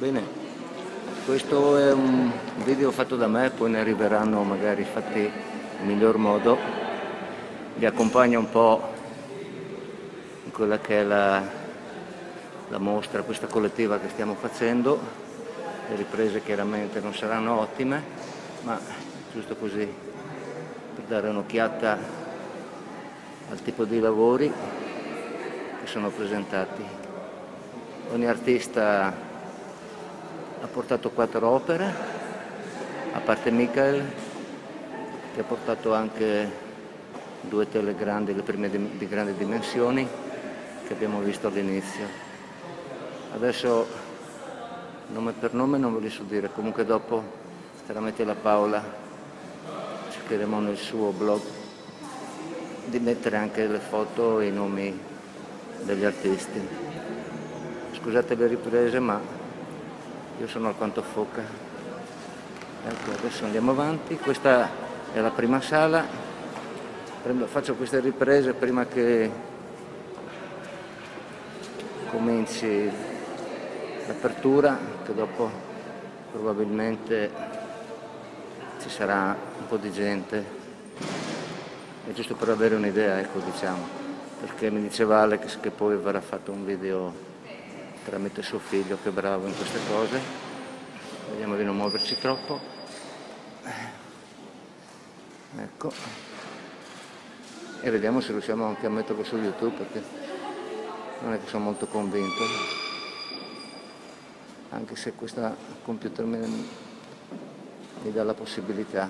Bene, questo è un video fatto da me, poi ne arriveranno magari fatti in miglior modo. Vi accompagno un po' in quella che è la, la mostra, questa collettiva che stiamo facendo. Le riprese chiaramente non saranno ottime, ma giusto così per dare un'occhiata al tipo di lavori che sono presentati. Ogni artista ha portato quattro opere, a parte Michael, che ha portato anche due tele grandi, le prime di, di grandi dimensioni, che abbiamo visto all'inizio. Adesso nome per nome non ve li so dire, comunque dopo tramite la Paola cercheremo nel suo blog di mettere anche le foto e i nomi degli artisti. Scusate le riprese ma io sono alquanto foca. Ecco adesso andiamo avanti. Questa è la prima sala. Faccio queste riprese prima che cominci l'apertura che dopo probabilmente ci sarà un po' di gente. È giusto per avere un'idea ecco diciamo. Perché mi diceva Alex che poi verrà fatto un video tramite suo figlio che è bravo in queste cose. Vediamo di non muoverci troppo. Ecco. E vediamo se riusciamo anche a metterlo su youtube perché non è che sono molto convinto. Anche se questa computer mi, mi dà la possibilità.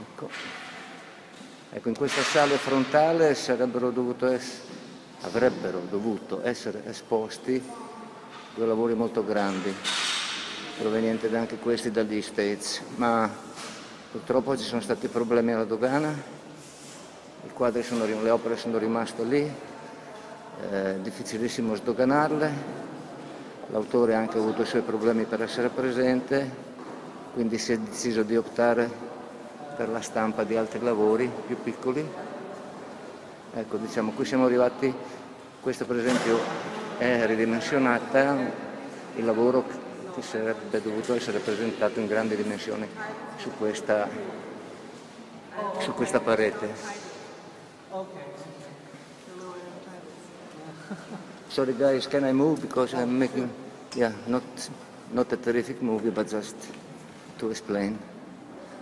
Ecco Ecco, in questa sala frontale dovuto essere, avrebbero dovuto essere esposti due lavori molto grandi, provenienti anche questi dagli States, ma purtroppo ci sono stati problemi alla dogana, sono, le opere sono rimaste lì, è difficilissimo sdoganarle, l'autore ha anche avuto i suoi problemi per essere presente, quindi si è deciso di optare per la stampa di altri lavori più piccoli. Ecco, diciamo, qui siamo arrivati, questa per esempio è ridimensionata, il lavoro che sarebbe dovuto essere presentato in grandi dimensioni su questa, su questa parete. Sorry guys, can I move because I'm making, yeah, not, not a terrific movie, but just to explain.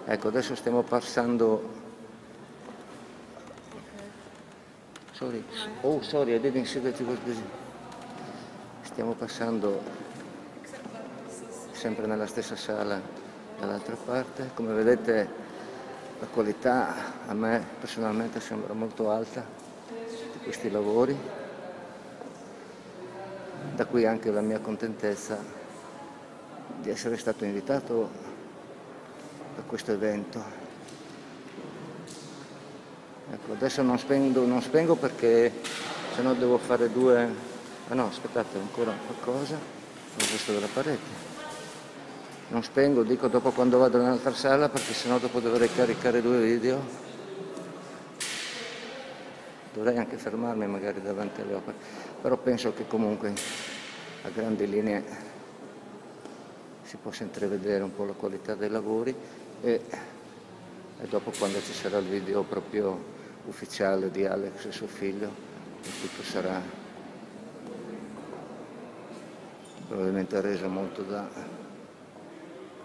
Ecco, adesso stiamo passando... Sorry. Oh, sorry, I didn't see that you was busy. Stiamo passando sempre nella stessa sala dall'altra parte. Come vedete la qualità a me personalmente sembra molto alta di questi lavori. Da qui anche la mia contentezza di essere stato invitato a questo evento. Ecco, adesso non spengo, non spengo perché se no devo fare due... Ah no, aspettate, ancora qualcosa, ho visto della parete. Non spengo, dico dopo quando vado nell'altra sala perché sennò dopo dovrei caricare due video. Dovrei anche fermarmi magari davanti alle opere, però penso che comunque a grandi linee si possa intravedere un po' la qualità dei lavori e, e dopo quando ci sarà il video proprio ufficiale di Alex e suo figlio tutto sarà probabilmente reso molto da,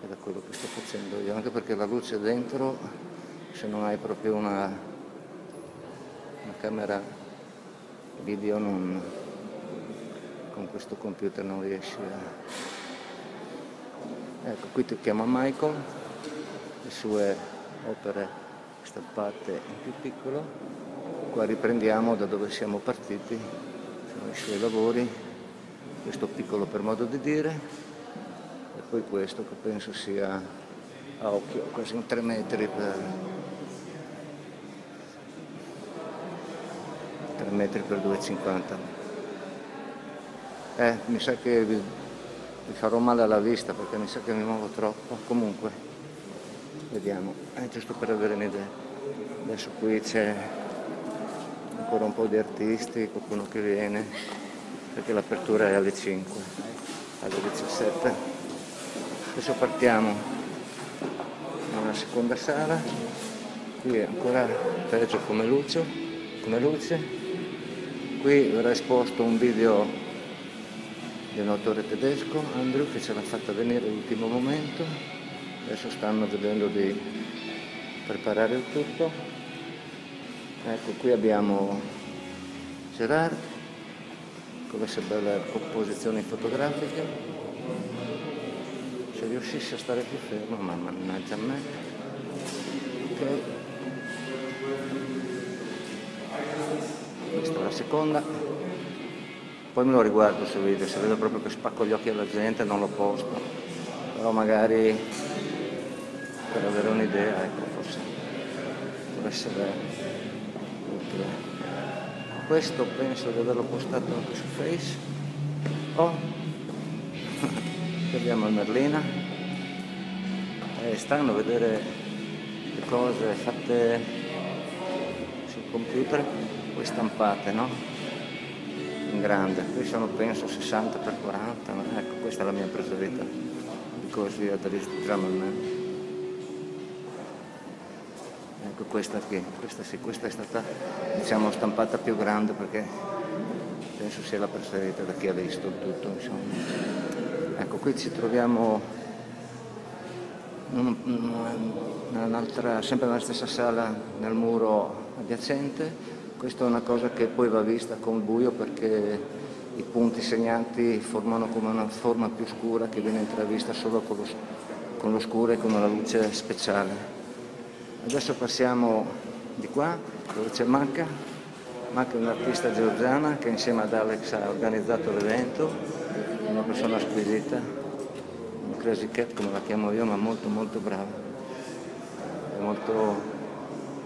da quello che sto facendo io anche perché la luce dentro se non hai proprio una, una camera video non, con questo computer non riesci a ecco qui ti chiama Michael sue opere stampate in più piccolo. Qua riprendiamo da dove siamo partiti, sono i suoi lavori, questo piccolo per modo di dire, e poi questo che penso sia a occhio quasi un 3 metri per 3 metri per 2,50 eh, mi sa che vi farò male alla vista perché mi sa che mi muovo troppo comunque vediamo è giusto per avere un'idea adesso qui c'è ancora un po' di artisti, qualcuno che viene, perché l'apertura è alle 5, alle 17. Adesso partiamo nella seconda sala, qui è ancora peggio come luce, come luce. Qui verrà esposto un video di un autore tedesco, Andrew, che ce l'ha fatta venire all'ultimo momento. Adesso stanno vedendo di preparare il tutto. Ecco, qui abbiamo Gerard con le sue belle composizioni fotografiche. Se riuscissi a stare più fermo, ma mannaggia a me. Ok. Questa è la seconda. Poi me lo riguardo sul video, se vedo proprio che spacco gli occhi alla gente non lo posto. Però magari per avere un'idea, ecco, forse può essere questo penso di averlo postato anche su Face. Oh abbiamo il Merlina. È strano vedere le cose fatte sul computer poi stampate no? in grande. Qui sono penso 60 x 40 ma ecco questa è la mia preferita. Because we are the drummer man ecco questa qui, questa sì, questa è stata diciamo stampata più grande perché penso sia la preferita da chi ha visto il tutto insomma. Ecco qui ci troviamo sempre nella stessa sala nel muro adiacente, questa è una cosa che poi va vista con il buio perché i punti segnanti formano come una forma più scura che viene intravista solo con lo, con lo scuro e con la luce speciale. Adesso passiamo di qua dove c'è Macca. Macca è un'artista georgiana che insieme ad Alex ha organizzato l'evento, una persona squisita, un crazy cat come la chiamo io, ma molto molto brava. Molto...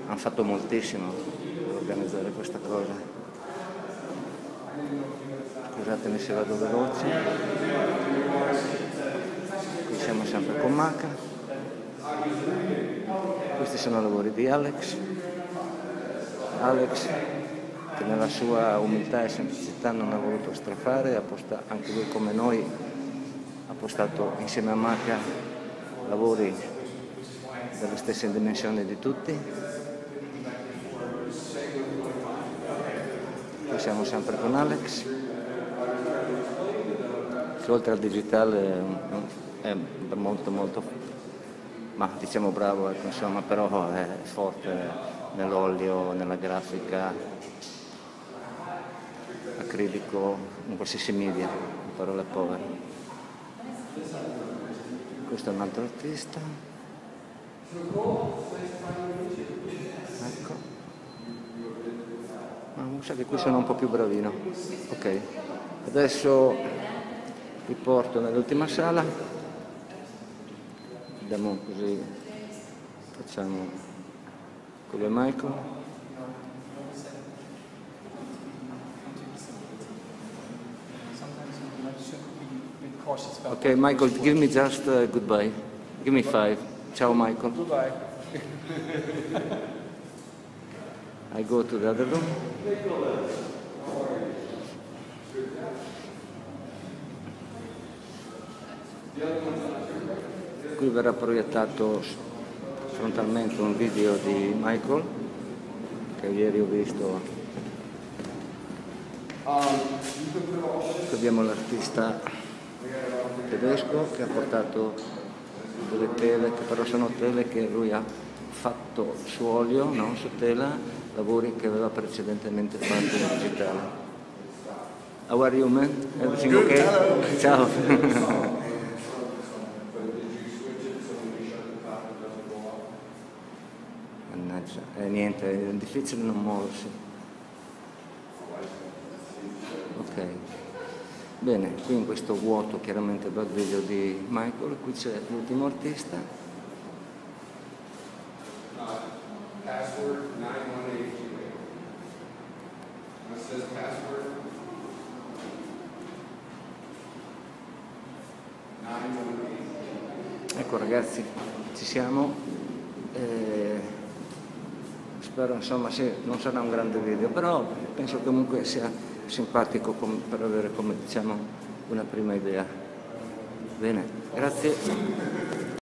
hanno fatto moltissimo per organizzare questa cosa. Scusatemi se vado veloce. Qui siamo sempre con Macca. Questi sono lavori di Alex. Alex che nella sua umiltà e semplicità non ha voluto strafare, posta, anche lui come noi ha postato insieme a Maca lavori delle stesse dimensioni di tutti. Qui siamo sempre con Alex, che oltre al digitale è molto molto ma diciamo bravo, ecco, insomma, però è forte nell'olio, nella grafica, acrilico, in qualsiasi media, in parole povere. Questo è un altro artista. Ecco. Ma mi sa che qui sono un po' più bravino. Ok, adesso vi porto nell'ultima sala Andiamo così, facciamo come Michael. Ok, Michael, give me just uh, goodbye. Give me five. Ciao, Michael. Goodbye. I go to the other room. The other one's qui verrà proiettato frontalmente un video di Michael che ieri ho visto qui abbiamo l'artista tedesco che ha portato delle tele che però sono tele che lui ha fatto su olio, non su tela, lavori che aveva precedentemente fatto in digitale. How are you man? Everything okay? Ciao. eh, niente, è difficile non muoversi. Ok, bene, qui in questo vuoto chiaramente bel video di Michael, qui c'è l'ultimo artista. Ecco ragazzi, ci siamo. Eh, spero insomma sì, non sarà un grande video, però penso comunque sia simpatico per avere come diciamo una prima idea. Bene, grazie.